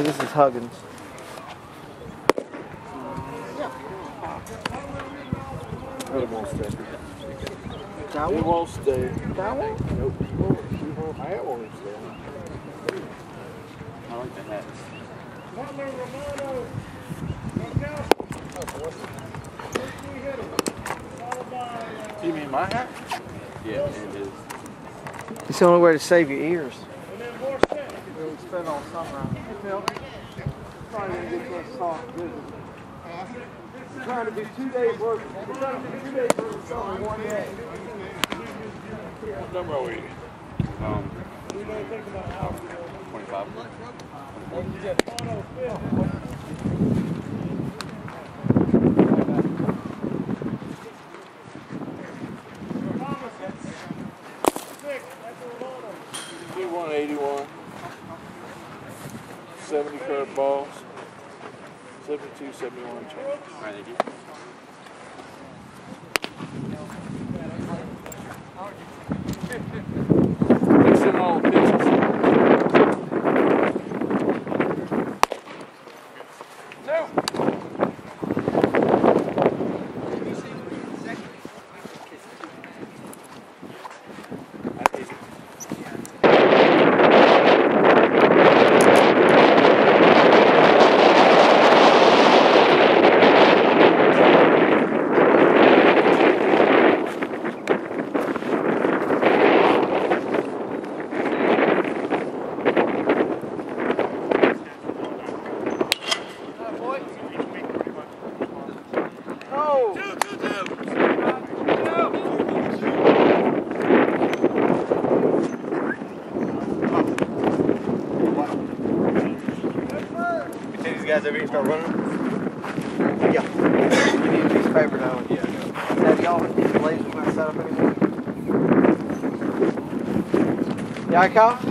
Because this is Huggins. It won't stay. That It won't stay. That one? Nope. I won't stay. I like the hats. You mean my hat? Yeah, it is. It's the only way to save your ears fed off. Hey, Phil. Trying to get to a soft visit. Huh? We're trying to do two days work. We're trying to do two days work of summer in one day. What number are we? Um, don't think about how. 25. 25. 70 curve balls. 72, 71 change. All right, thank you. Guys and start running? Yeah. You need a piece of paper now. Yeah. Have y'all lasers not set up anymore? Yeah, Kyle?